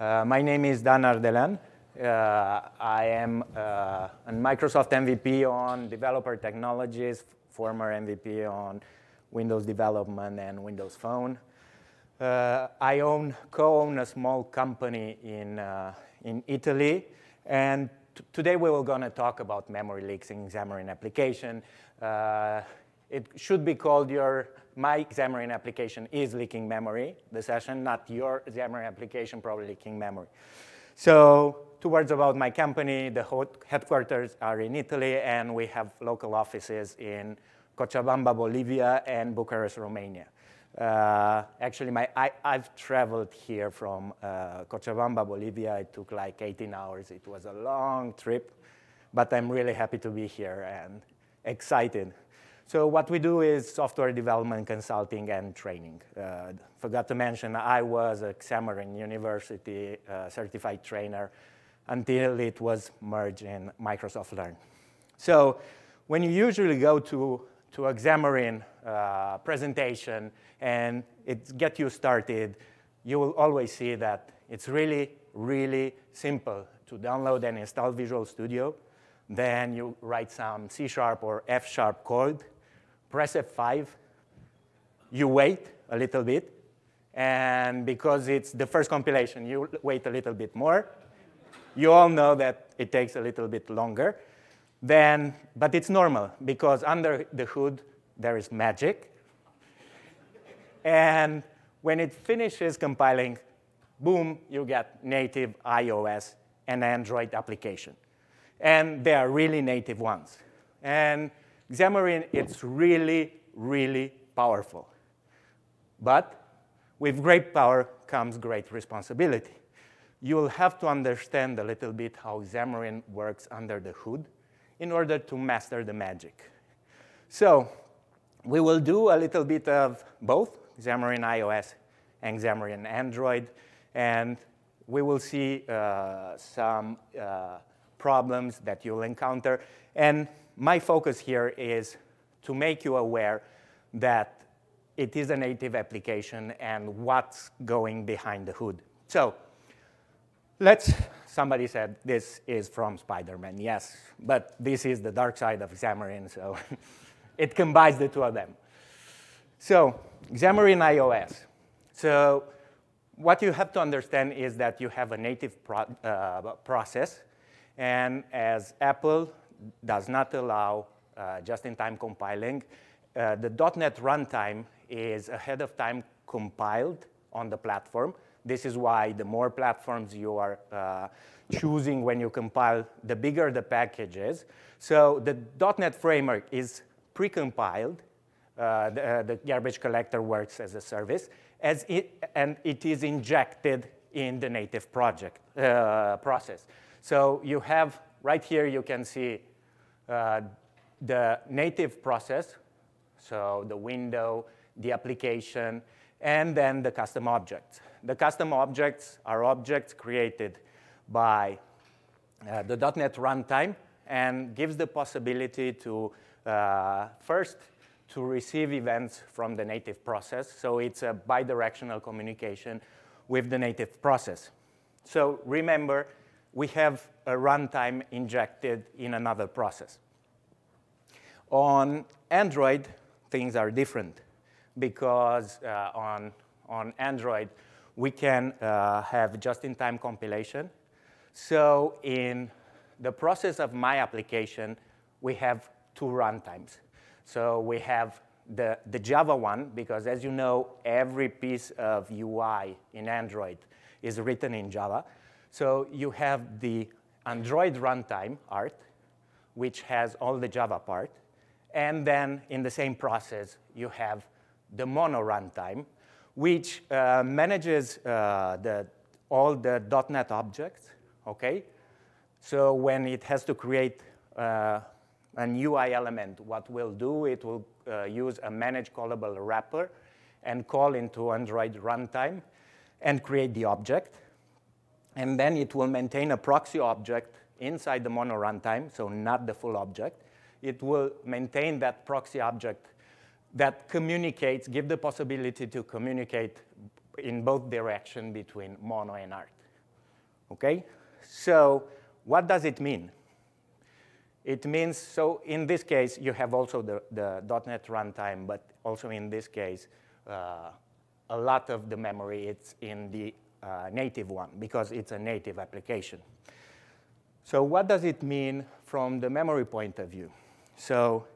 Uh, my name is Dan Ardelean. Uh, I am uh, a Microsoft MVP on developer technologies, former MVP on Windows development and Windows Phone. Uh, I own, co-own a small company in, uh, in Italy, and today we were going to talk about memory leaks in Xamarin application. Uh, it should be called your my Xamarin application is leaking memory, the session, not your Xamarin application probably leaking memory. So two words about my company. The headquarters are in Italy, and we have local offices in Cochabamba, Bolivia, and Bucharest, Romania. Uh, actually, my, I, have traveled here from uh, Cochabamba, Bolivia. It took like 18 hours. It was a long trip, but I'm really happy to be here and excited. So what we do is software development, consulting, and training. Uh, forgot to mention, I was a Xamarin University uh, certified trainer until it was merged in Microsoft Learn. So when you usually go to, to a Xamarin uh, presentation and it gets you started, you will always see that it's really, really simple to download and install Visual Studio. Then you write some C Sharp or F Sharp code, press F5, you wait a little bit, and because it's the first compilation, you wait a little bit more. You all know that it takes a little bit longer. Then, but it's normal, because under the hood, there is magic. and when it finishes compiling, boom, you get native iOS and Android application. And they are really native ones. And Xamarin, it's really, really powerful. But with great power comes great responsibility. You'll have to understand a little bit how Xamarin works under the hood in order to master the magic. So we will do a little bit of both, Xamarin iOS and Xamarin Android, and we will see uh, some uh, problems that you'll encounter. And my focus here is to make you aware that it is a native application and what's going behind the hood. So let's, somebody said this is from Spider-Man. Yes, but this is the dark side of Xamarin, so it combines the two of them. So Xamarin iOS. So what you have to understand is that you have a native pro uh, process, and as Apple does not allow uh, just-in-time compiling. Uh, the .NET runtime is ahead of time compiled on the platform. This is why the more platforms you are uh, choosing when you compile, the bigger the package is. So the .NET framework is pre-compiled. Uh, the, uh, the, garbage collector works as a service, as it, and it is injected in the native project uh, process. So you have, right here you can see uh, the native process, so the window, the application, and then the custom objects. The custom objects are objects created by uh, the .NET runtime and gives the possibility to uh, first to receive events from the native process. So it's a bidirectional communication with the native process. So remember, we have a runtime injected in another process. On Android, things are different because uh, on, on Android, we can uh, have just-in-time compilation. So in the process of my application, we have two runtimes. So we have the, the Java one, because as you know, every piece of UI in Android is written in Java. So you have the Android runtime, Art, which has all the Java part. And then in the same process, you have the mono runtime, which uh, manages uh, the, all the .NET objects, okay? So when it has to create uh, an UI element, what we'll do, it will uh, use a manage callable wrapper and call into Android runtime and create the object and then it will maintain a proxy object inside the mono runtime, so not the full object. It will maintain that proxy object that communicates, give the possibility to communicate in both direction between mono and art, Okay? So what does it mean? It means, so in this case, you have also the, the .NET runtime, but also in this case, uh, a lot of the memory it's in the uh, native one because it's a native application. So what does it mean from the memory point of view? So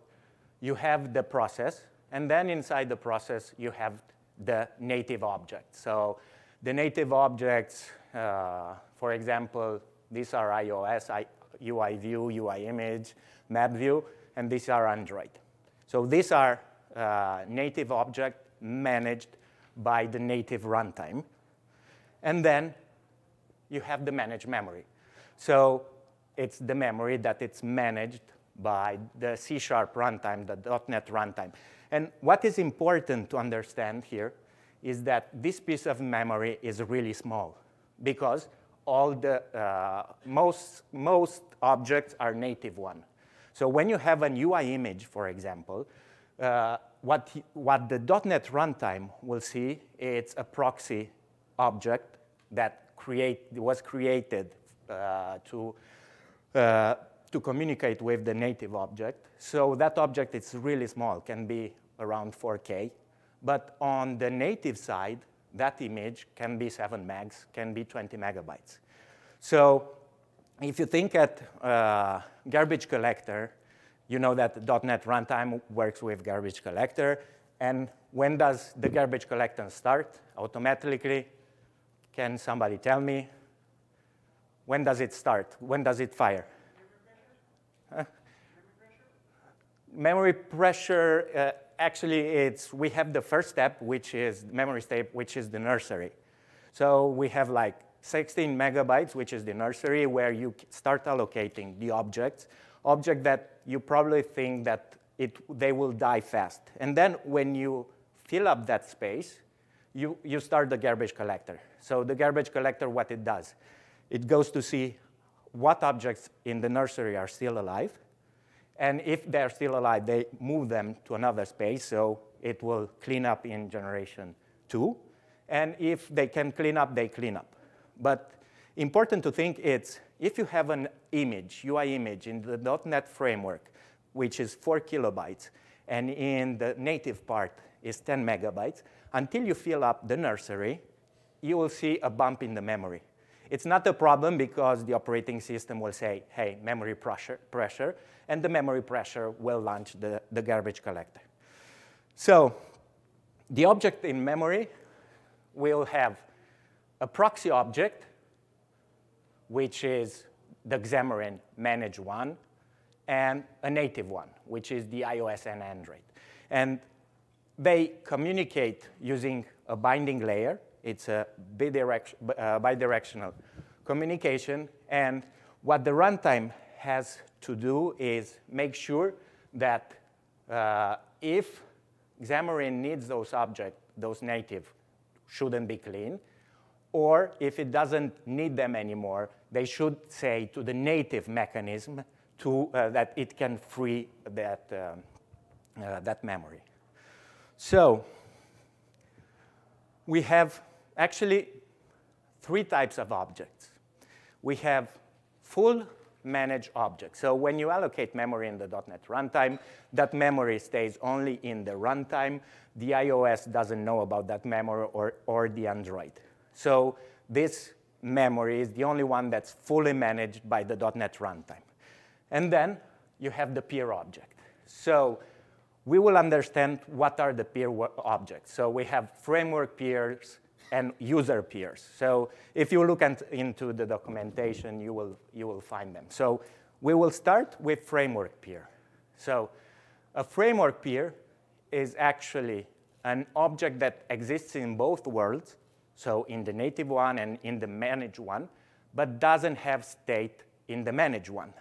you have the process, and then inside the process, you have the native object. So the native objects, uh, for example, these are iOS, I, UI view, UI image, map view, and these are Android. So these are uh, native object managed by the native runtime. And then you have the managed memory. So it's the memory that it's managed by the C-sharp runtime, the .NET runtime. And what is important to understand here is that this piece of memory is really small because all the, uh, most, most objects are native one. So when you have an UI image, for example, uh, what, what the .NET runtime will see, it's a proxy object that create, was created uh, to, uh, to communicate with the native object. So that object is really small, can be around 4K. But on the native side, that image can be 7 megs, can be 20 megabytes. So if you think at uh, garbage collector, you know that .NET Runtime works with garbage collector. And when does the garbage collector start? Automatically, can somebody tell me? When does it start? When does it fire? Memory pressure, uh, actually, it's, we have the first step, which is memory step, which is the nursery. So we have like 16 megabytes, which is the nursery, where you start allocating the objects, object that you probably think that it, they will die fast. And then when you fill up that space, you, you start the garbage collector. So the garbage collector, what it does, it goes to see what objects in the nursery are still alive, and if they're still alive, they move them to another space, so it will clean up in generation two. And if they can clean up, they clean up. But important to think it's if you have an image, UI image in the .NET framework, which is four kilobytes, and in the native part is 10 megabytes, until you fill up the nursery, you will see a bump in the memory. It's not a problem because the operating system will say, hey, memory pressure, pressure and the memory pressure will launch the, the garbage collector. So the object in memory will have a proxy object, which is the Xamarin Manage one, and a native one, which is the iOS and Android. And they communicate using a binding layer. It's a uh, bidirectional communication. And what the runtime has to do is make sure that uh, if Xamarin needs those objects, those native shouldn't be clean, or if it doesn't need them anymore, they should say to the native mechanism to, uh, that it can free that, um, uh, that memory. So we have actually three types of objects. We have full managed objects. So when you allocate memory in the .NET runtime, that memory stays only in the runtime. The iOS doesn't know about that memory or, or the Android. So this memory is the only one that's fully managed by the .NET runtime. And then you have the peer object. So we will understand what are the peer objects. So we have framework peers and user peers. So if you look at, into the documentation, you will, you will find them. So we will start with framework peer. So a framework peer is actually an object that exists in both worlds, so in the native one and in the managed one, but doesn't have state in the managed one.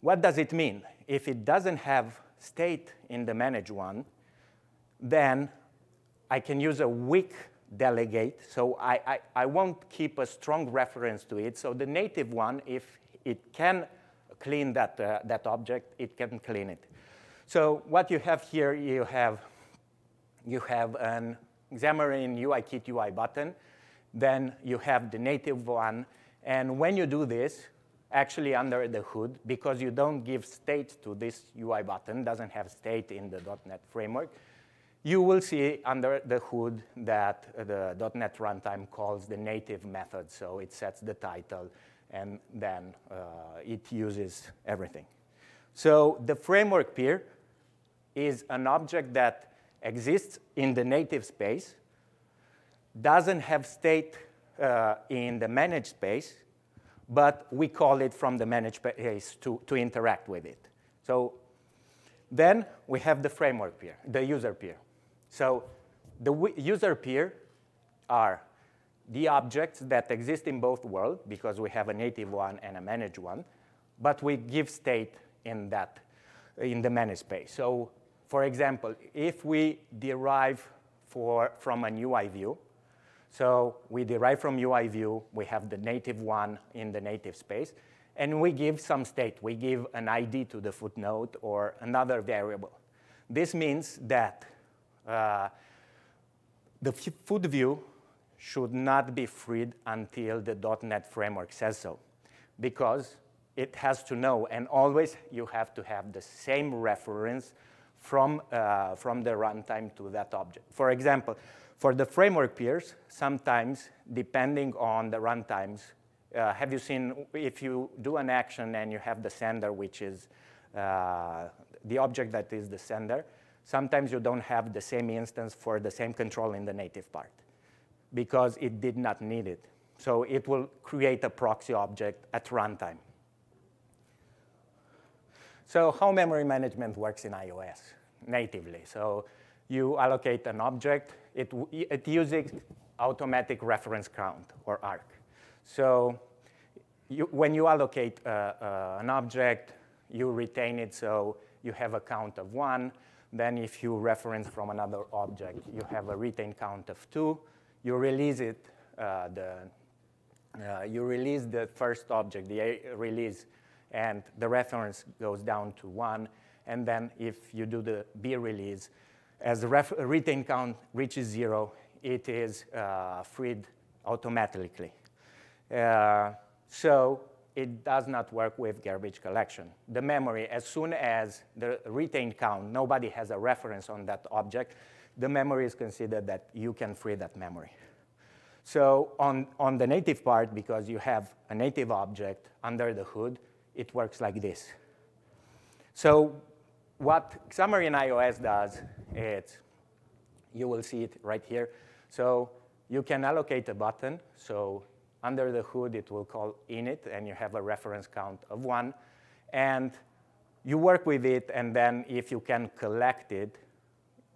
What does it mean? If it doesn't have state in the managed one, then I can use a weak delegate, so I, I, I won't keep a strong reference to it. So the native one, if it can clean that, uh, that object, it can clean it. So what you have here, you have, you have an Xamarin UIKit UI button. Then you have the native one, And when you do this, actually under the hood, because you don't give state to this UI button, doesn't have state in the .NET framework, you will see under the hood that the .NET runtime calls the native method. So it sets the title, and then uh, it uses everything. So the framework peer is an object that exists in the native space, doesn't have state uh, in the managed space, but we call it from the managed space to, to interact with it. So then we have the framework peer, the user peer. So the user peer are the objects that exist in both worlds because we have a native one and a managed one, but we give state in that, in the managed space. So for example, if we derive for, from an UI view, so we derive from UI view, we have the native one in the native space, and we give some state. We give an ID to the footnote or another variable. This means that uh, the food view should not be freed until the .NET framework says so, because it has to know, and always you have to have the same reference from, uh, from the runtime to that object. For example, for the framework peers, sometimes, depending on the runtimes, uh, have you seen if you do an action and you have the sender, which is uh, the object that is the sender, sometimes you don't have the same instance for the same control in the native part because it did not need it. So it will create a proxy object at runtime. So how memory management works in iOS natively. So you allocate an object. It, it uses automatic reference count, or ARC. So you, when you allocate uh, uh, an object, you retain it so you have a count of one. Then if you reference from another object, you have a retain count of two. You release it, uh, the, uh, you release the first object, the release, and the reference goes down to one. And then if you do the B release, as the retain count reaches zero, it is uh, freed automatically. Uh, so it does not work with garbage collection. The memory, as soon as the retain count, nobody has a reference on that object, the memory is considered that you can free that memory. So on, on the native part, because you have a native object under the hood, it works like this. So what Xamarin iOS does is, you will see it right here. So you can allocate a button. So under the hood, it will call init, and you have a reference count of one. And you work with it, and then if you can collect it,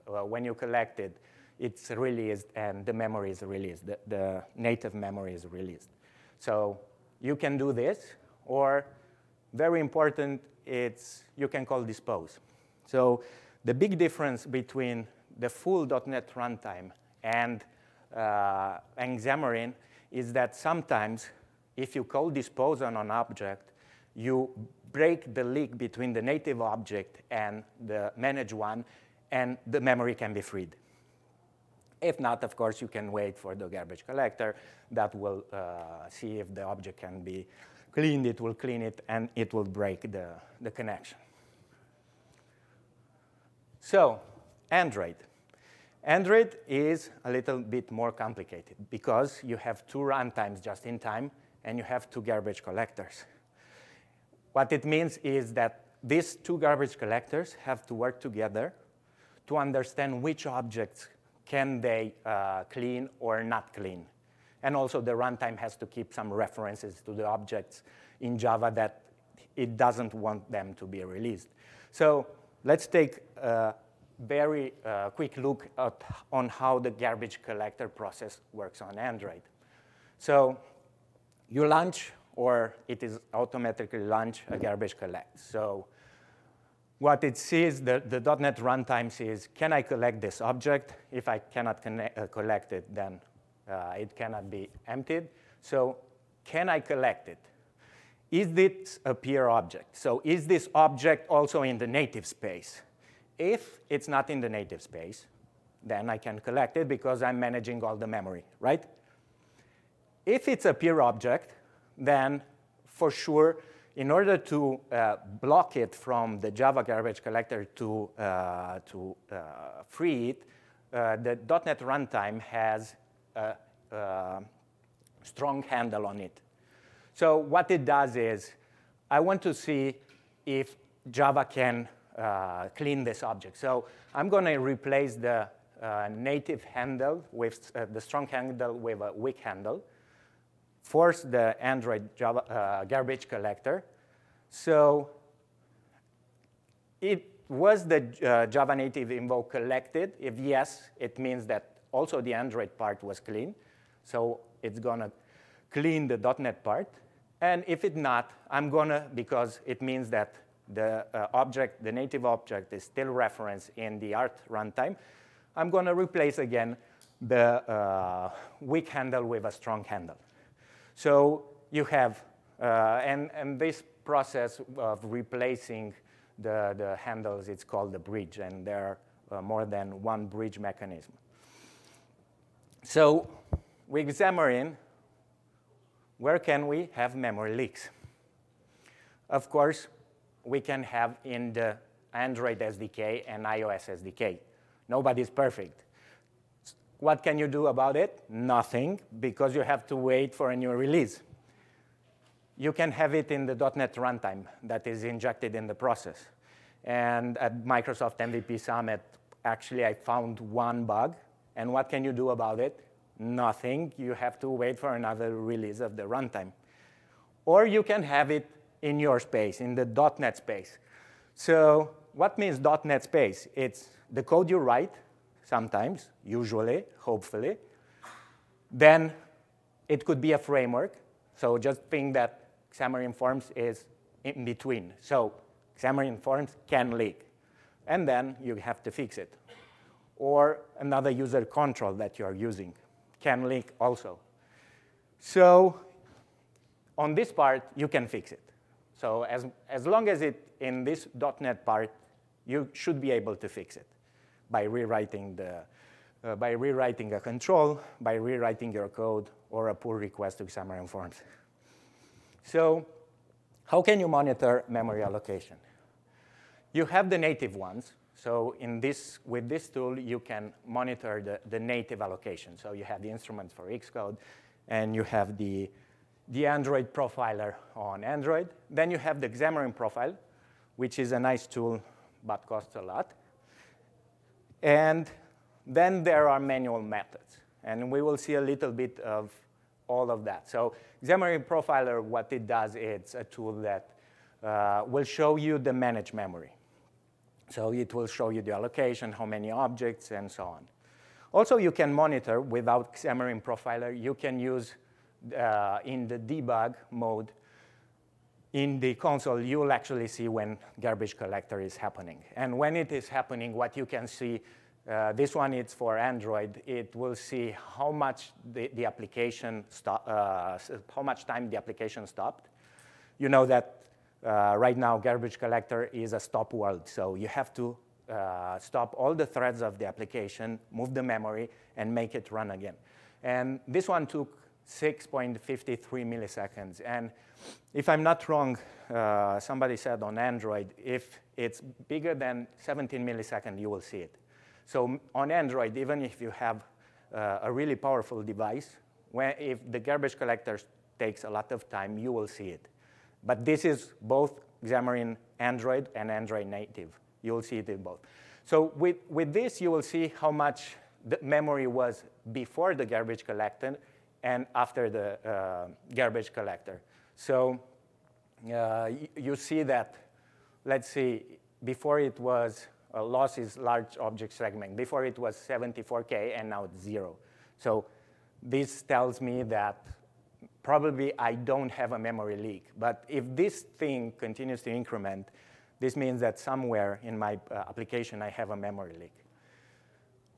well, when you collect it, it's released, and the memory is released. The, the native memory is released. So you can do this, or very important, it's you can call dispose. So the big difference between the full .NET runtime and, uh, and Xamarin is that sometimes if you call dispose on an object, you break the link between the native object and the managed one, and the memory can be freed. If not, of course, you can wait for the garbage collector that will uh, see if the object can be cleaned. It will clean it, and it will break the, the connection. So Android. Android is a little bit more complicated because you have two runtimes just in time and you have two garbage collectors. What it means is that these two garbage collectors have to work together to understand which objects can they uh, clean or not clean. And also the runtime has to keep some references to the objects in Java that it doesn't want them to be released. So let's take a very uh, quick look on how the garbage collector process works on Android. So you launch, or it is automatically launch a garbage collect. So what it sees, the, the .NET runtime sees, can I collect this object? If I cannot connect, uh, collect it, then uh, it cannot be emptied. So can I collect it? Is this a peer object? So is this object also in the native space? If it's not in the native space, then I can collect it because I'm managing all the memory, right? If it's a peer object, then for sure, in order to uh, block it from the Java garbage collector to, uh, to uh, free it, uh, the .NET runtime has a, a strong handle on it. So what it does is, I want to see if Java can uh, clean this object. So I'm going to replace the uh, native handle with uh, the strong handle with a weak handle, force the Android Java, uh, garbage collector. So it was the uh, Java native invoke collected? If yes, it means that also the Android part was clean. So it's going to clean the .NET part. And if it not, I'm going to, because it means that the uh, object, the native object is still referenced in the art runtime, I'm going to replace again the uh, weak handle with a strong handle. So you have, uh, and, and this process of replacing the, the handles, it's called the bridge, and there are uh, more than one bridge mechanism. So with Xamarin, where can we have memory leaks? Of course, we can have in the Android SDK and iOS SDK. Nobody's perfect. What can you do about it? Nothing, because you have to wait for a new release. You can have it in the .NET runtime that is injected in the process. And at Microsoft MVP Summit, actually, I found one bug. And what can you do about it? Nothing. You have to wait for another release of the runtime. Or you can have it in your space, in the .NET space. So what means .NET space? It's the code you write, sometimes, usually, hopefully. Then it could be a framework. So just think that Xamarin Forms is in between. So Xamarin Forms can leak. And then you have to fix it. Or another user control that you're using can leak also. So on this part, you can fix it. So as, as long as it in this .NET part, you should be able to fix it by rewriting, the, uh, by rewriting a control, by rewriting your code, or a pull request to Xamarin Forms. So how can you monitor memory allocation? You have the native ones. So in this, with this tool, you can monitor the, the native allocation. So you have the instruments for Xcode, and you have the, the Android profiler on Android. Then you have the Xamarin profile, which is a nice tool, but costs a lot. And then there are manual methods. And we will see a little bit of all of that. So Xamarin Profiler, what it does, it's a tool that uh, will show you the managed memory. So it will show you the allocation, how many objects, and so on. Also, you can monitor without Xamarin Profiler. You can use uh, in the debug mode in the console, you'll actually see when garbage collector is happening. And when it is happening, what you can see, uh, this one is for Android, it will see how much the, the application, stop, uh, how much time the application stopped. You know that uh, right now garbage collector is a stop world, so you have to uh, stop all the threads of the application, move the memory, and make it run again. And this one took 6.53 milliseconds. And if I'm not wrong, uh, somebody said on Android, if it's bigger than 17 milliseconds, you will see it. So on Android, even if you have uh, a really powerful device, when, if the garbage collector takes a lot of time, you will see it. But this is both Xamarin Android and Android native. You'll see it in both. So with, with this, you will see how much the memory was before the garbage collector and after the uh, garbage collector. So uh, you see that, let's see, before it was uh, losses large object segment. Before it was 74K, and now it's zero. So this tells me that probably I don't have a memory leak. But if this thing continues to increment, this means that somewhere in my uh, application I have a memory leak.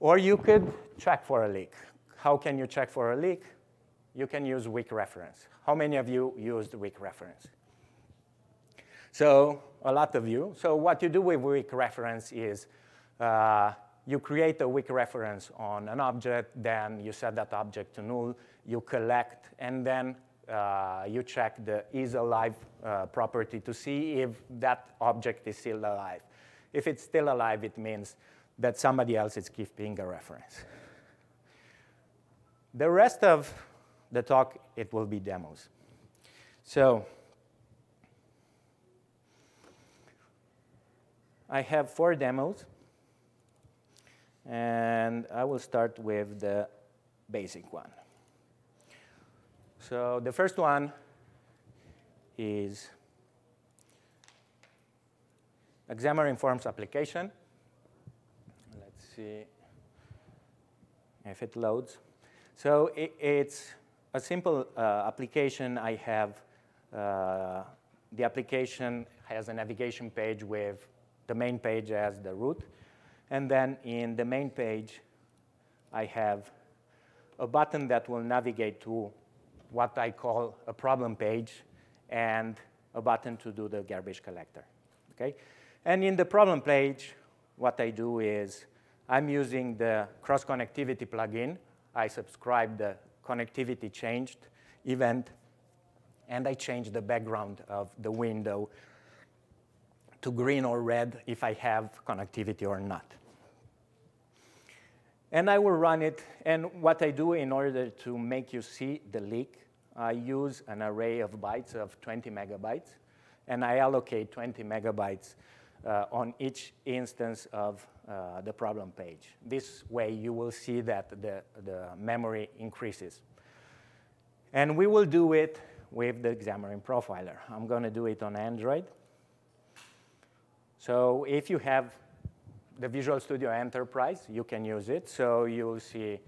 Or you could check for a leak. How can you check for a leak? You can use weak reference. How many of you used weak reference? So a lot of you. So what you do with weak reference is uh, you create a weak reference on an object, then you set that object to null, you collect, and then uh, you check the is alive uh, property to see if that object is still alive. If it's still alive, it means that somebody else is keeping a reference. The rest of the talk, it will be demos. So I have four demos. And I will start with the basic one. So the first one is Xamarin Forms application. Let's see if it loads. So it, it's a simple uh, application. I have uh, the application has a navigation page with the main page as the root. And then in the main page, I have a button that will navigate to what I call a problem page and a button to do the garbage collector. Okay? And in the problem page, what I do is I'm using the cross connectivity plugin. I subscribe the connectivity changed event, and I change the background of the window to green or red if I have connectivity or not. And I will run it. And what I do in order to make you see the leak, I use an array of bytes of 20 megabytes. And I allocate 20 megabytes uh, on each instance of uh, the problem page. This way, you will see that the, the memory increases. And we will do it with the Xamarin Profiler. I'm going to do it on Android. So if you have the Visual Studio Enterprise, you can use it. So you'll see,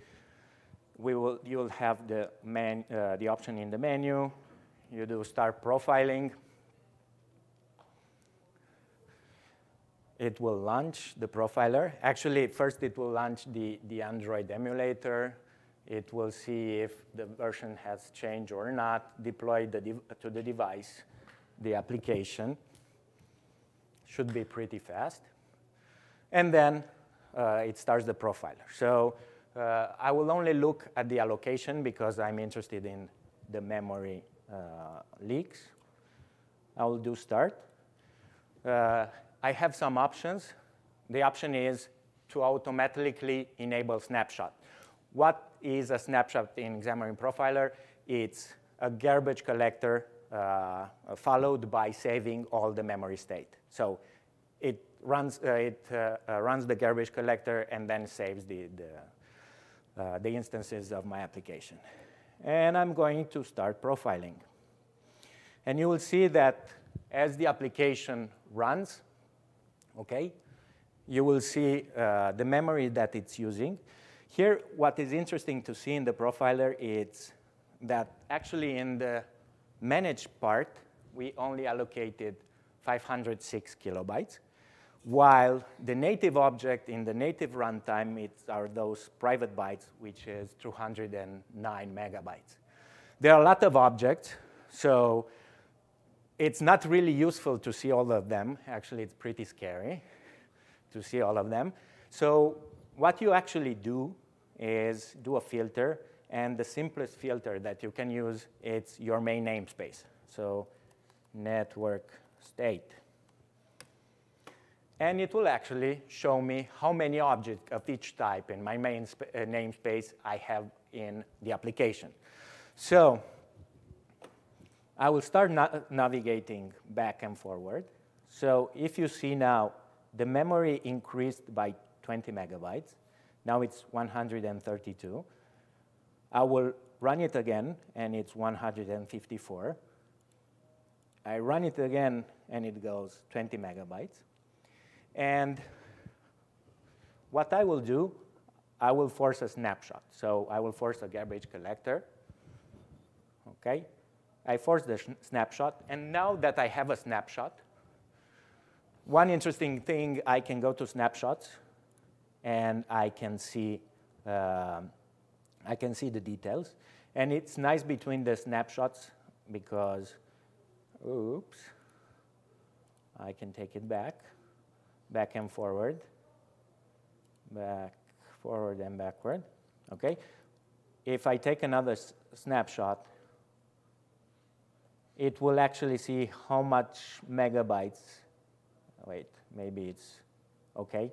we will, you'll have the, man, uh, the option in the menu. You do start profiling. It will launch the profiler. Actually, first it will launch the, the Android emulator. It will see if the version has changed or not, deploy the to the device the application should be pretty fast. And then uh, it starts the profiler. So uh, I will only look at the allocation because I'm interested in the memory uh, leaks. I will do start. Uh, I have some options. The option is to automatically enable snapshot. What is a snapshot in Xamarin Profiler? It's a garbage collector uh, followed by saving all the memory state. So it runs, uh, it, uh, runs the garbage collector and then saves the, the, the instances of my application. And I'm going to start profiling. And you will see that as the application runs, okay, you will see uh, the memory that it's using. Here, what is interesting to see in the profiler is that actually in the managed part, we only allocated 506 kilobytes, while the native object in the native runtime it are those private bytes, which is 209 megabytes. There are a lot of objects, so it's not really useful to see all of them. Actually, it's pretty scary to see all of them. So what you actually do is do a filter and the simplest filter that you can use, it's your main namespace. So network state. And it will actually show me how many objects of each type in my main uh, namespace I have in the application. So I will start na navigating back and forward. So if you see now, the memory increased by 20 megabytes. Now it's 132. I will run it again, and it's 154. I run it again, and it goes 20 megabytes. And what I will do, I will force a snapshot. So I will force a garbage collector. Okay? I force the snapshot, and now that I have a snapshot, one interesting thing, I can go to snapshots, and I can see um, I can see the details. And it's nice between the snapshots because, oops, I can take it back, back and forward, back, forward and backward, okay? If I take another snapshot, it will actually see how much megabytes, wait, maybe it's okay,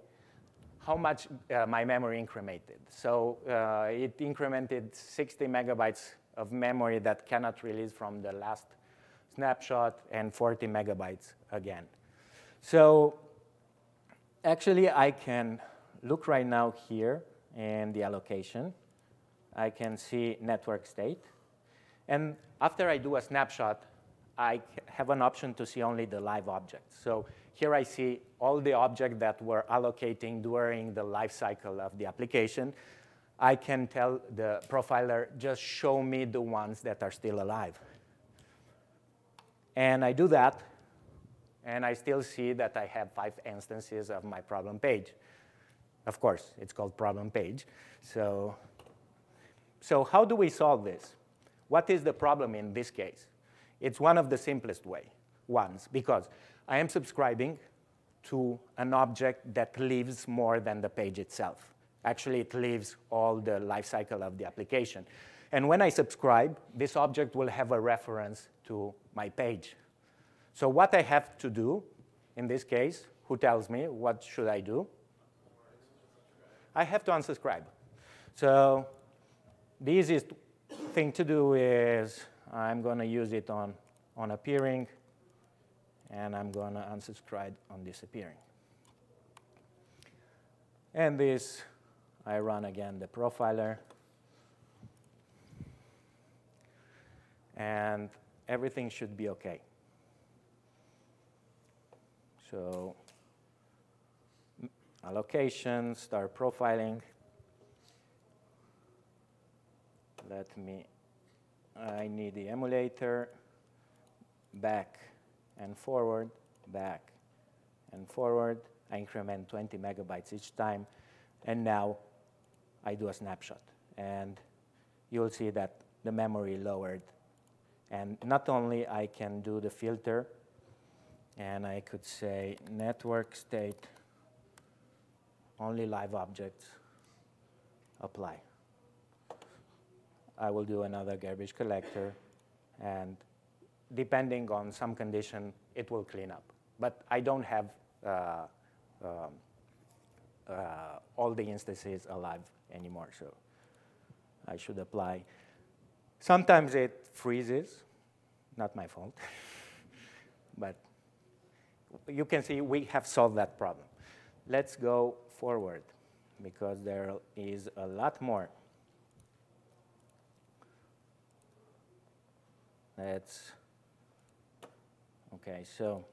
how much uh, my memory incremented. So uh, it incremented 60 megabytes of memory that cannot release from the last snapshot and 40 megabytes again. So actually, I can look right now here in the allocation. I can see network state. And after I do a snapshot, I have an option to see only the live objects. So here I see all the objects that were allocating during the life cycle of the application. I can tell the profiler, just show me the ones that are still alive. And I do that, and I still see that I have five instances of my problem page. Of course, it's called problem page. So, so how do we solve this? What is the problem in this case? It's one of the simplest way ones, because I am subscribing to an object that lives more than the page itself. Actually, it lives all the life cycle of the application. And when I subscribe, this object will have a reference to my page. So what I have to do in this case, who tells me what should I do? I have to unsubscribe. So the easiest thing to do is I'm going to use it on, on appearing, and I'm going to unsubscribe on disappearing. And this, I run again the profiler. And everything should be OK. So allocation, start profiling. Let me, I need the emulator, back and forward, back and forward. I increment 20 megabytes each time. And now I do a snapshot. And you'll see that the memory lowered. And not only I can do the filter, and I could say network state only live objects apply. I will do another garbage collector, and depending on some condition, it will clean up. But I don't have uh, um, uh, all the instances alive anymore, so I should apply. Sometimes it freezes, not my fault, but you can see we have solved that problem. Let's go forward because there is a lot more. Let's, okay, so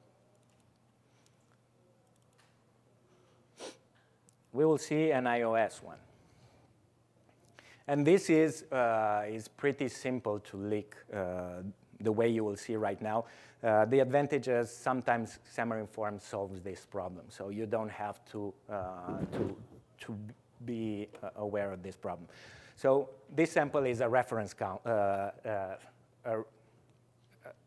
we will see an iOS one. And this is, uh, is pretty simple to leak uh, the way you will see right now. Uh, the advantage is sometimes Xamarin Forms solves this problem, so you don't have to, uh, to, to be uh, aware of this problem. So this sample is a reference count, uh,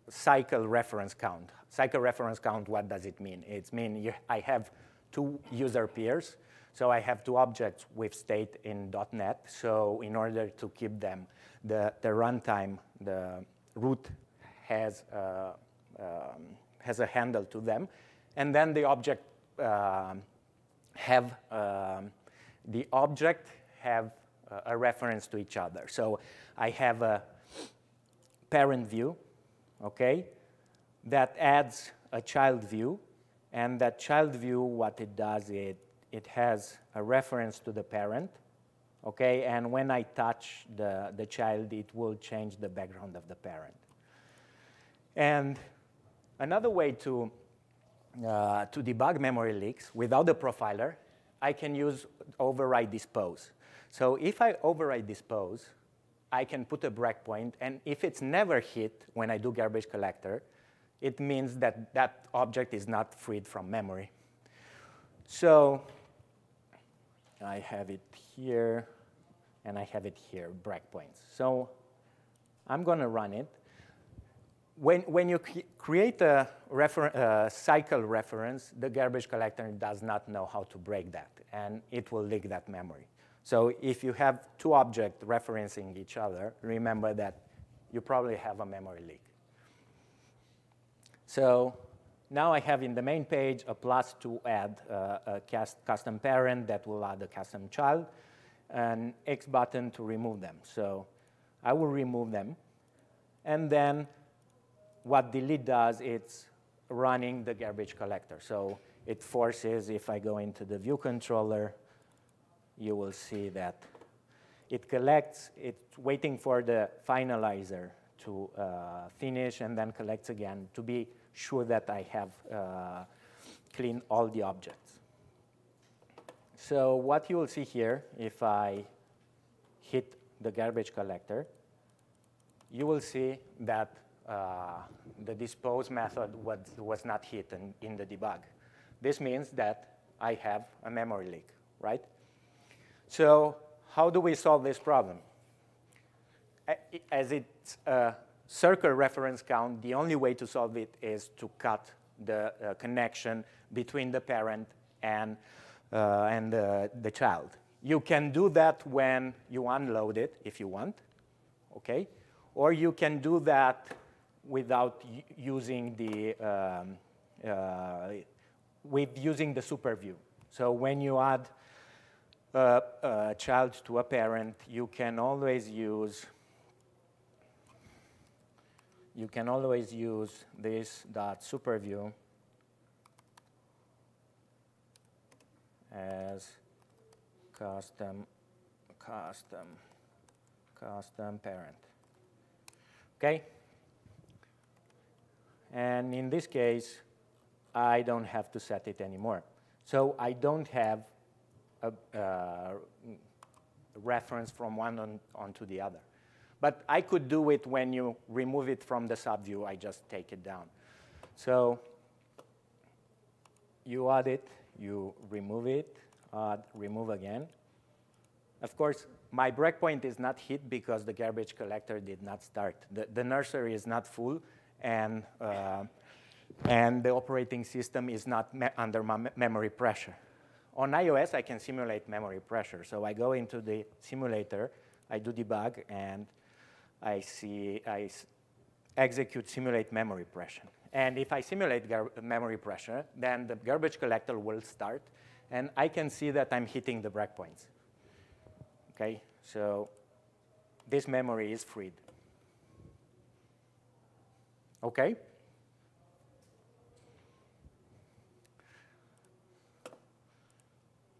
cycle reference count. Cycle reference count, what does it mean? It means I have two user peers, so I have two objects with state in .NET. So in order to keep them, the, the runtime, the root has, uh, um, has a handle to them. And then the object uh, have, um, the object have a reference to each other. So I have a parent view, okay, that adds a child view. And that child view, what it does, it, it has a reference to the parent, okay? And when I touch the, the child, it will change the background of the parent. And another way to, uh, to debug memory leaks without the profiler, I can use override dispose. So if I override dispose, I can put a breakpoint, and if it's never hit when I do garbage collector, it means that that object is not freed from memory. So I have it here, and I have it here, breakpoints. So I'm going to run it when, when you create a refer uh, cycle reference, the garbage collector does not know how to break that, and it will leak that memory. So if you have two objects referencing each other, remember that you probably have a memory leak. So now I have in the main page a plus to add uh, a custom parent that will add a custom child, an X button to remove them. So I will remove them. And then what delete does, it's running the garbage collector. So it forces, if I go into the view controller, you will see that it collects, it's waiting for the finalizer to uh, finish and then collects again to be sure that I have uh, cleaned all the objects. So what you will see here, if I hit the garbage collector, you will see that uh, the dispose method was, was not hit in, in the debug. This means that I have a memory leak, right? So how do we solve this problem? As it's a circle reference count, the only way to solve it is to cut the uh, connection between the parent and, uh, and uh, the child. You can do that when you unload it, if you want, okay? Or you can do that without using the, um, uh, with using the super view. So when you add a, a child to a parent, you can always use you can always use this dot super view as custom custom custom parent okay and in this case, I don't have to set it anymore. So I don't have a, uh, reference from one on, onto the other. But I could do it when you remove it from the subview. I just take it down. So you add it, you remove it, add, remove again. Of course, my breakpoint is not hit because the garbage collector did not start. The, the nursery is not full, and, uh, and the operating system is not me under me memory pressure. On iOS, I can simulate memory pressure. So I go into the simulator, I do debug, and I see, I execute simulate memory pressure. And if I simulate memory pressure, then the garbage collector will start, and I can see that I'm hitting the breakpoints. Okay, so this memory is freed. Okay?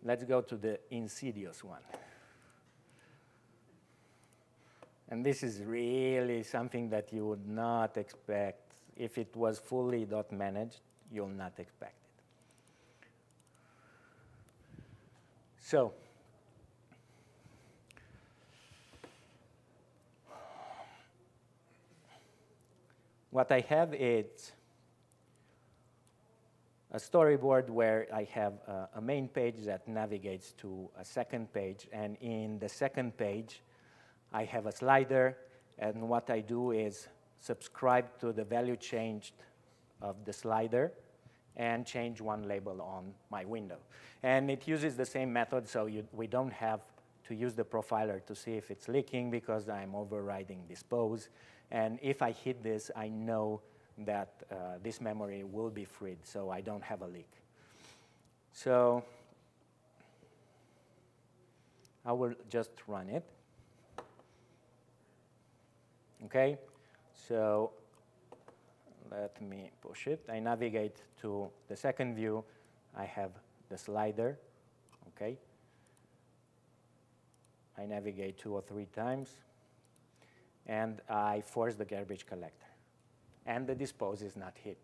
Let's go to the insidious one. And this is really something that you would not expect. If it was fully dot managed, you'll not expect it. So, What I have is a storyboard where I have a, a, main page that navigates to a second page. And in the second page, I have a slider. And what I do is subscribe to the value changed of the slider and change one label on my window. And it uses the same method, so you, we don't have to use the profiler to see if it's leaking because I'm overriding dispose. And if I hit this, I know that uh, this memory will be freed, so I don't have a leak. So I will just run it. Okay, so let me push it. I navigate to the second view. I have the slider, okay? I navigate two or three times and I force the garbage collector. And the dispose is not hit.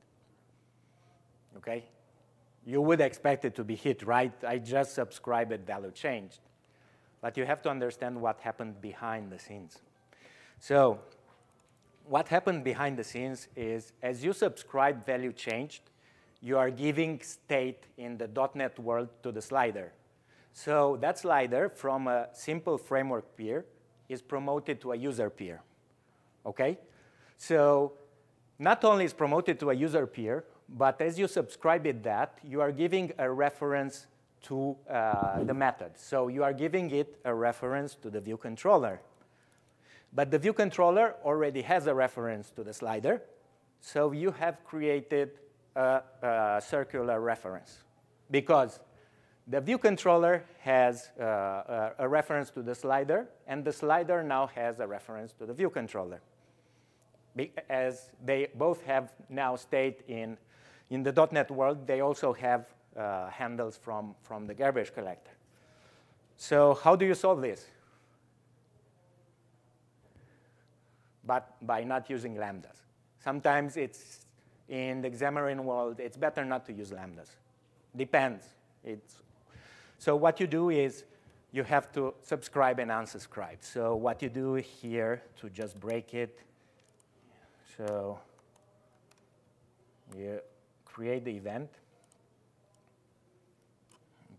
Okay? You would expect it to be hit, right? I just subscribed value changed. But you have to understand what happened behind the scenes. So what happened behind the scenes is as you subscribe value changed, you are giving state in the .NET world to the slider. So that slider from a simple framework peer is promoted to a user peer okay? So not only is promoted to a user peer, but as you subscribe it that, you are giving a reference to uh, the method. So you are giving it a reference to the view controller. But the view controller already has a reference to the slider, So you have created a, a circular reference because the view controller has uh, a, a, reference to the slider, and the slider now has a reference to the view controller. As they both have now stayed in, in the .NET world, they also have uh, handles from, from the garbage collector. So how do you solve this? But by not using lambdas. Sometimes it's in the Xamarin world, it's better not to use lambdas. Depends. It's, so what you do is you have to subscribe and unsubscribe. So what you do here to just break it, so you create the event.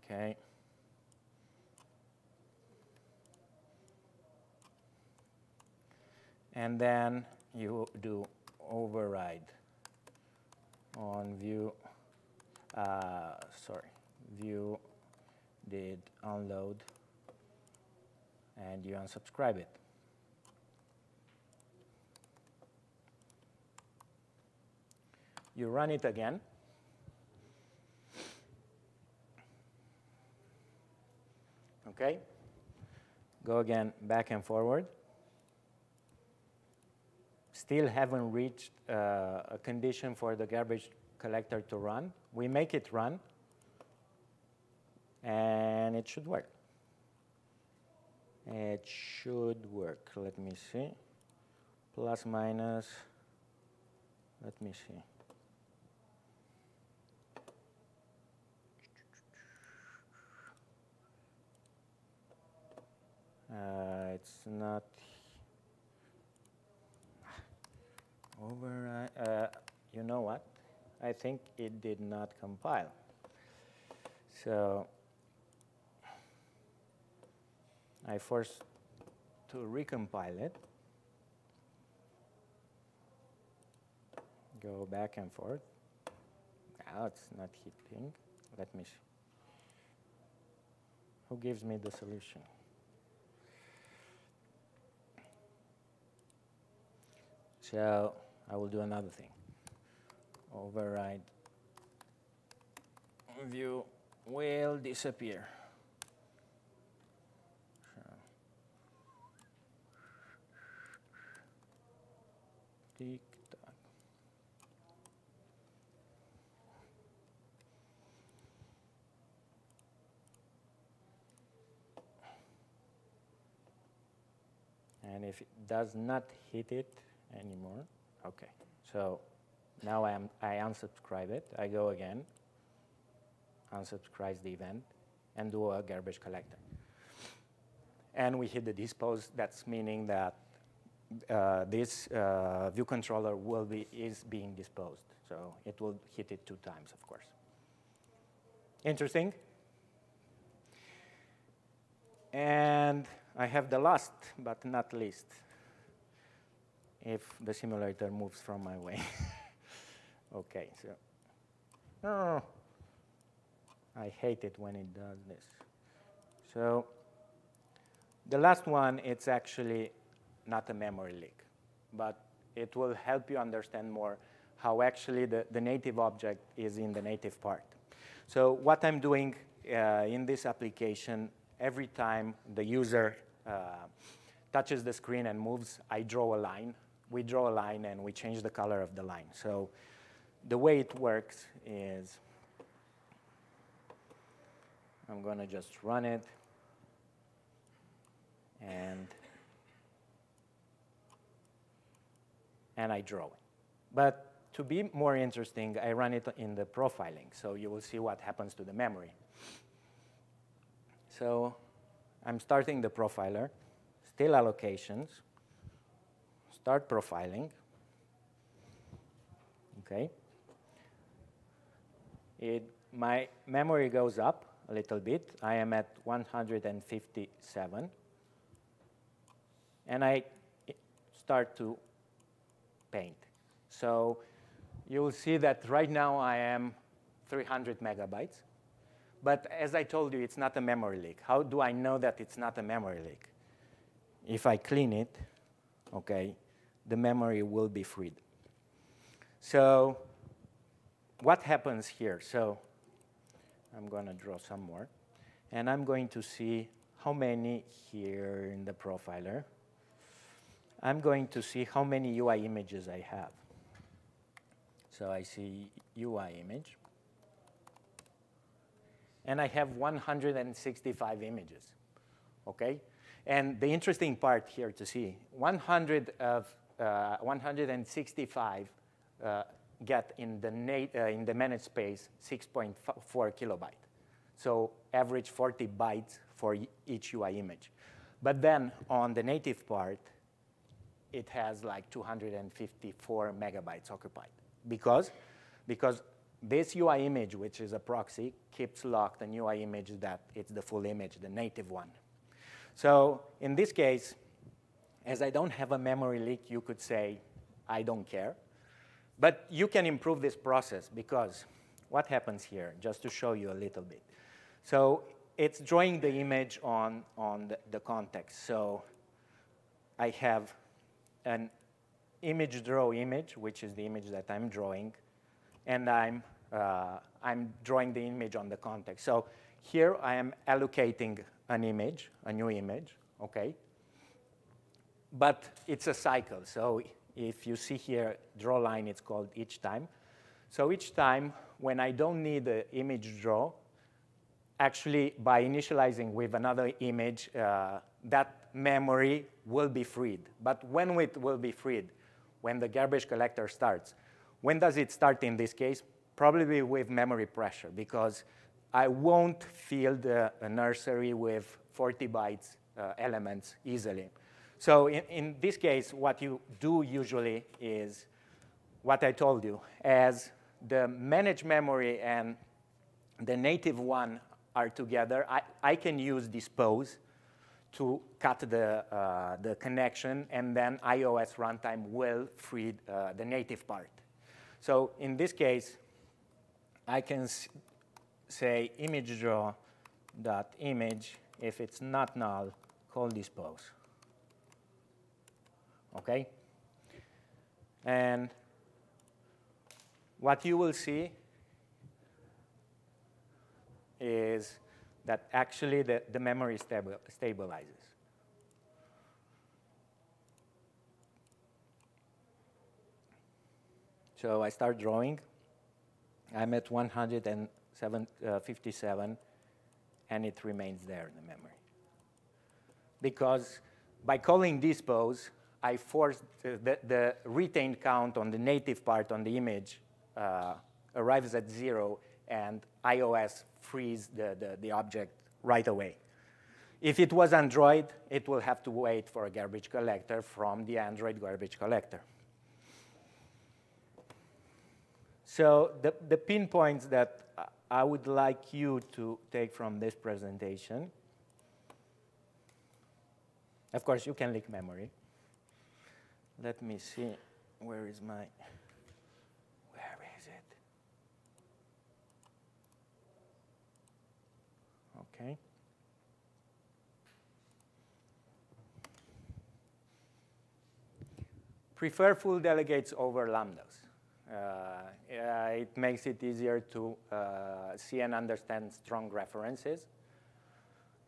Okay. And then you do override on view, uh, sorry, view did unload, and you unsubscribe it. You run it again. Okay? Go again back and forward still haven't reached uh, a condition for the garbage collector to run. We make it run, and it should work. It should work. Let me see. Plus, minus. Let me see. Uh, it's not Override, uh, you know what? I think it did not compile. So I forced to recompile it. Go back and forth. Now it's not hitting. Let me. Who gives me the solution? So I will do another thing. Override view will disappear. Tick tock. And if it does not hit it anymore, Okay, so now I, am, I unsubscribe it. I go again, unsubscribe the event, and do a garbage collector. And we hit the dispose. That's meaning that uh, this uh, view controller will be, is being disposed. So it will hit it two times, of course. Interesting. And I have the last but not least if the simulator moves from my way. okay, so. Oh, I hate it when it does this. So the last one, it's actually not a memory leak, but it will help you understand more how actually the, the native object is in the native part. So what I'm doing uh, in this application, every time the user uh, touches the screen and moves, I draw a line we draw a line and we change the color of the line. So the way it works is I'm going to just run it and and I draw it. But to be more interesting, I run it in the profiling, so you will see what happens to the memory. So I'm starting the profiler, still allocations, start profiling. Okay. It, my memory goes up a little bit. I am at 157. And I start to paint. So you'll see that right now I am 300 megabytes. But as I told you, it's not a memory leak. How do I know that it's not a memory leak? If I clean it, okay, the memory will be freed. So what happens here? So I'm going to draw some more. And I'm going to see how many here in the profiler. I'm going to see how many UI images I have. So I see UI image. And I have 165 images, okay? And the interesting part here to see, 100 of uh, 165 uh, get in the, uh, in the managed space 6.4 kilobyte. So average 40 bytes for each UI image. But then on the native part, it has like 254 megabytes occupied. Because, because this UI image, which is a proxy, keeps locked an UI image that it's the full image, the native one. So in this case, as I don't have a memory leak, you could say, I don't care. But you can improve this process because what happens here, just to show you a little bit. So it's drawing the image on, on the, the context. So I have an image draw image, which is the image that I'm drawing, and I'm, uh, I'm drawing the image on the context. So here I am allocating an image, a new image, okay? But it's a cycle. So if you see here, draw line, it's called each time. So each time, when I don't need the image draw, actually by initializing with another image, uh, that memory will be freed. But when it will be freed? When the garbage collector starts. When does it start in this case? Probably with memory pressure, because I won't fill the nursery with 40 bytes uh, elements easily. So in, in this case, what you do usually is what I told you. As the managed memory and the native one are together, I, I can use dispose to cut the, uh, the connection, and then iOS runtime will free uh, the native part. So in this case, I can say image draw dot image. If it's not null, call dispose. Okay? And what you will see is that actually the, the memory stabi stabilizes. So I start drawing. I'm at 157, uh, and it remains there in the memory. Because by calling dispose, I force the, the, retained count on the native part on the image uh, arrives at zero, and iOS frees the, the, the object right away. If it was Android, it will have to wait for a garbage collector from the Android garbage collector. So the, the pinpoints that I would like you to take from this presentation, of course, you can leak memory. Let me see, where is my, where is it? Okay. Prefer full delegates over lambdas. Uh, it makes it easier to uh, see and understand strong references,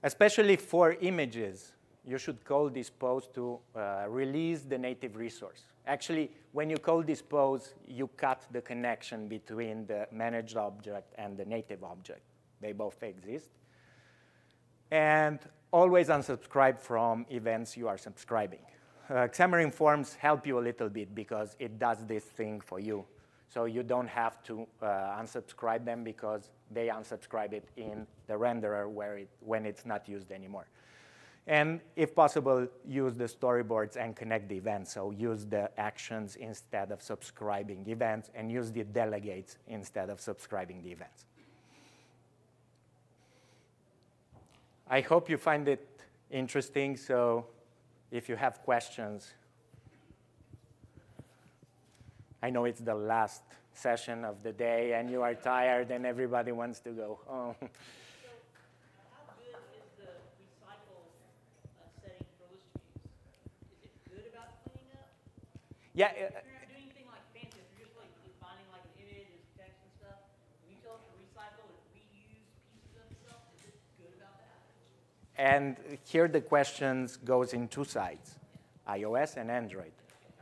especially for images you should call dispose to uh, release the native resource. Actually, when you call dispose, you cut the connection between the managed object and the native object. They both exist. And always unsubscribe from events you are subscribing. Uh, Xamarin Forms help you a little bit because it does this thing for you. So you don't have to uh, unsubscribe them because they unsubscribe it in the renderer where it, when it's not used anymore. And if possible, use the storyboards and connect the events. So use the actions instead of subscribing events and use the delegates instead of subscribing the events. I hope you find it interesting. So if you have questions, I know it's the last session of the day and you are tired and everybody wants to go home. Yeah. Uh, and here the questions goes in two sides, iOS and Android.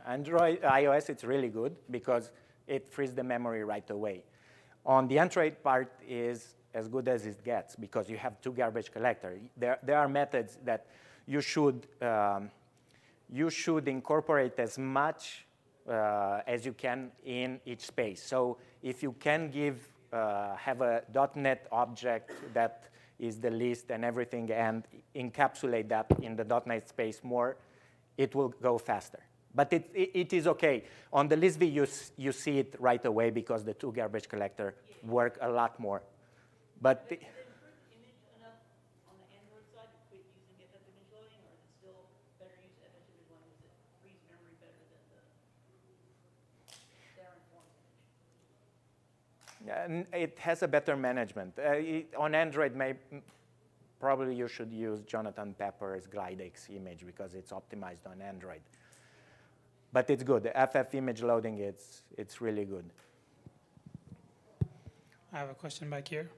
Android, iOS, it's really good because it frees the memory right away. On the Android part is as good as it gets because you have two garbage collectors. There, there are methods that you should um, you should incorporate as much uh, as you can in each space. So if you can give, uh, have a .NET object that is the list and everything and encapsulate that in the .NET space more, it will go faster. But it, it, it is OK. On the list view, you, you see it right away because the two garbage collector work a lot more. But the, it has a better management. Uh, it, on Android, may, probably you should use Jonathan Peppers' GlideX image because it's optimized on Android. But it's good. FF image loading, it's, it's really good. I have a question back here,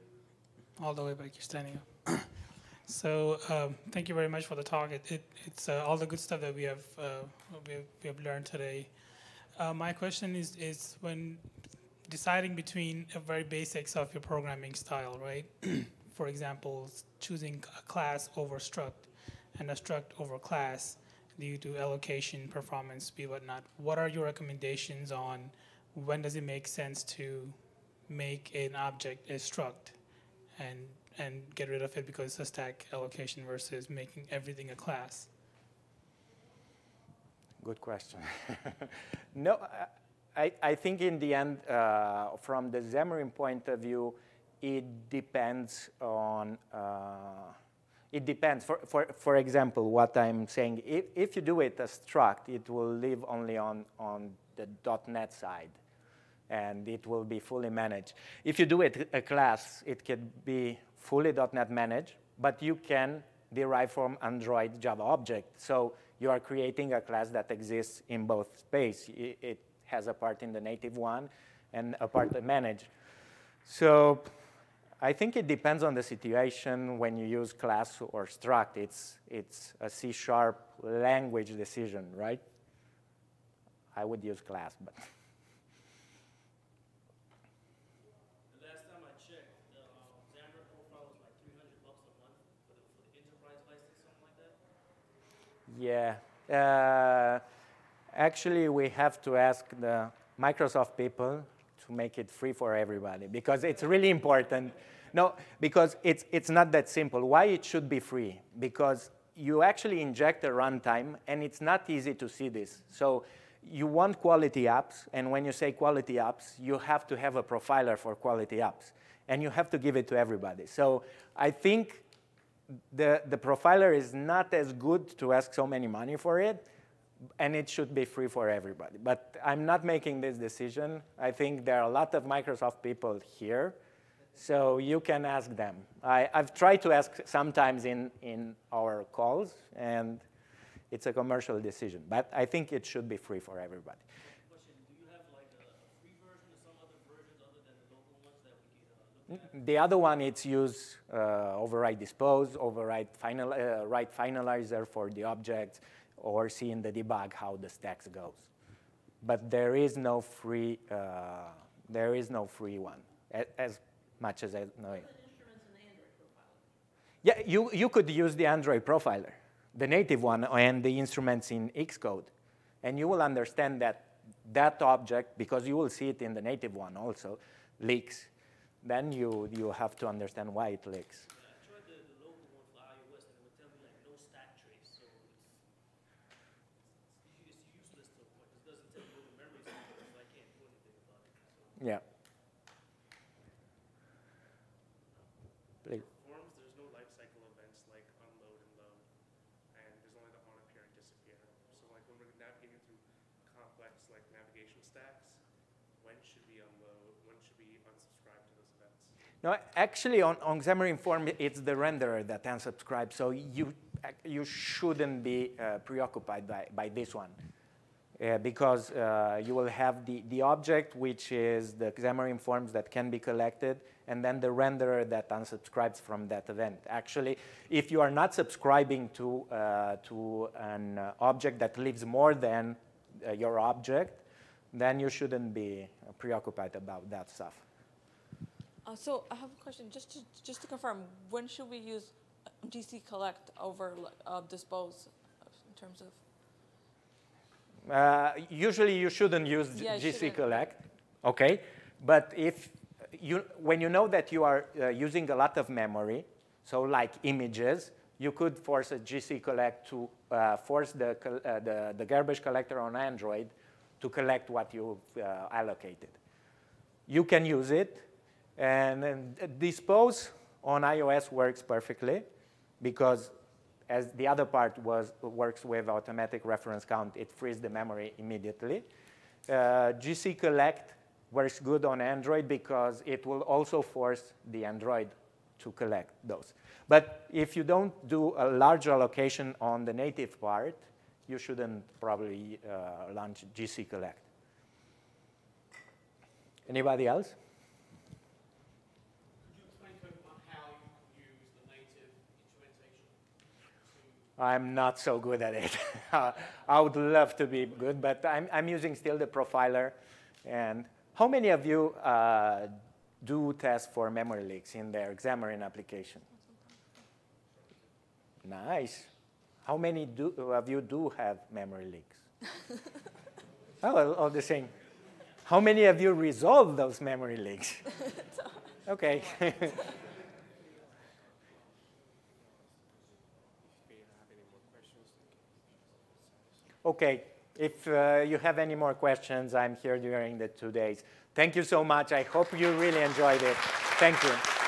all the way back here standing up. so um, thank you very much for the talk. It, it, it's uh, all the good stuff that we have, uh, we have, we have learned today. Uh, my question is, is when deciding between very basics of your programming style, right? For example, choosing a class over struct and a struct over class due to allocation, performance, speed, whatnot. What are your recommendations on when does it make sense to make an object a struct and and get rid of it because it's a stack allocation versus making everything a class? Good question. no, I, I, think in the end, uh, from the Xamarin point of view, it depends on, uh, it depends. For, for, for example, what I'm saying, if, if you do it as struct, it will live only on, on the .NET side, and it will be fully managed. If you do it a class, it can be fully .NET managed, but you can derive from Android Java object. So you are creating a class that exists in both space. It, it has a part in the native one and a part managed. So I think it depends on the situation when you use class or struct. It's, it's a C-sharp language decision, right? I would use class, but. Yeah. Uh, Actually, we have to ask the Microsoft people to make it free for everybody because it's really important. No, because it's, it's not that simple. Why it should be free? Because you actually inject a runtime, and it's not easy to see this. So you want quality apps, and when you say quality apps, you have to have a profiler for quality apps, and you have to give it to everybody. So I think the, the profiler is not as good to ask so many money for it, and it should be free for everybody. But I'm not making this decision. I think there are a lot of Microsoft people here, so you can ask them. I, have tried to ask sometimes in, in our calls, and it's a commercial decision. But I think it should be free for everybody. The other one, it's use uh, override dispose, override final, uh, write finalizer for the objects, or see in the debug how the stacks goes. But there is no free, uh, there is no free one, as much as I know it. Yeah, you, you could use the Android profiler, the native one, and the instruments in Xcode. And you will understand that that object, because you will see it in the native one also, leaks. Then you, you have to understand why it leaks. Yeah. Please. Forms, there's no life cycle events like unload and load, and there's only the on appear and disappear. So like when we're navigating through complex like navigation stacks, when should we unload? When should we unsubscribe to those events? No, actually on, on Xamarin Form, it's the renderer that unsubscribes. So you, you shouldn't be uh, preoccupied by, by this one. Uh, because uh, you will have the, the object, which is the Xamarin Forms that can be collected, and then the renderer that unsubscribes from that event. Actually, if you are not subscribing to, uh, to an uh, object that lives more than uh, your object, then you shouldn't be preoccupied about that stuff. So I have a question, just to, just to confirm, when should we use GC collect over dispose in terms of? Uh, usually you shouldn't use yeah, GC shouldn't. collect, okay? But if you, when you know that you are uh, using a lot of memory, so like images, you could force a GC collect to uh, force the, uh, the, the, garbage collector on Android to collect what you've uh, allocated. You can use it, and, and dispose on iOS works perfectly because as the other part was, works with automatic reference count, it frees the memory immediately. Uh, GC collect works good on Android because it will also force the Android to collect those. But if you don't do a large allocation on the native part, you shouldn't probably uh, launch GC collect. Anybody else? I'm not so good at it. I would love to be good, but I'm, I'm using still the profiler. And how many of you uh, do test for memory leaks in their Xamarin application? Nice. How many do, of you do have memory leaks? oh, all the same. How many of you resolve those memory leaks? okay. Okay, if uh, you have any more questions, I'm here during the two days. Thank you so much. I hope you really enjoyed it. Thank you.